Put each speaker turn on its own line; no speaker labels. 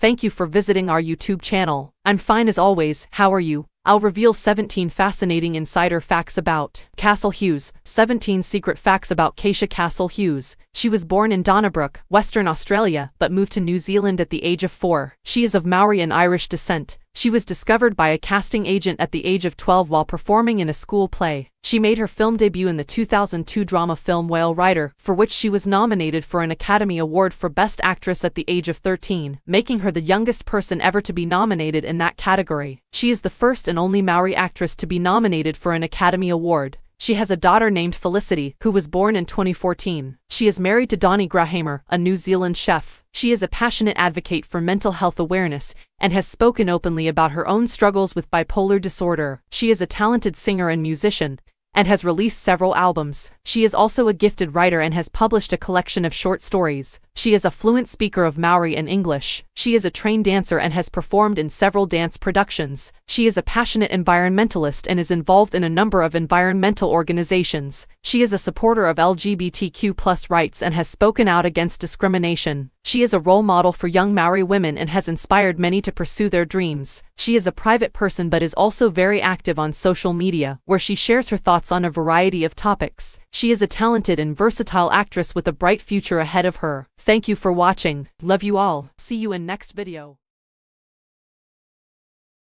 Thank you for visiting our YouTube channel. I'm fine as always, how are you? I'll reveal 17 fascinating insider facts about Castle Hughes, 17 secret facts about Keisha Castle Hughes. She was born in Donnybrook, Western Australia, but moved to New Zealand at the age of four. She is of Maori and Irish descent. She was discovered by a casting agent at the age of 12 while performing in a school play. She made her film debut in the 2002 drama film Whale Rider, for which she was nominated for an Academy Award for Best Actress at the age of 13, making her the youngest person ever to be nominated in that category. She is the first and only Maori actress to be nominated for an Academy Award. She has a daughter named Felicity, who was born in 2014. She is married to Donnie Grahamer, a New Zealand chef. She is a passionate advocate for mental health awareness and has spoken openly about her own struggles with bipolar disorder. She is a talented singer and musician, and has released several albums. She is also a gifted writer and has published a collection of short stories. She is a fluent speaker of Maori and English. She is a trained dancer and has performed in several dance productions. She is a passionate environmentalist and is involved in a number of environmental organizations. She is a supporter of LGBTQ rights and has spoken out against discrimination. She is a role model for young Maori women and has inspired many to pursue their dreams. She is a private person but is also very active on social media, where she shares her thoughts on a variety of topics. She is a talented and versatile actress with a bright future ahead of her. Thank you for watching. Love you all. See you in next video.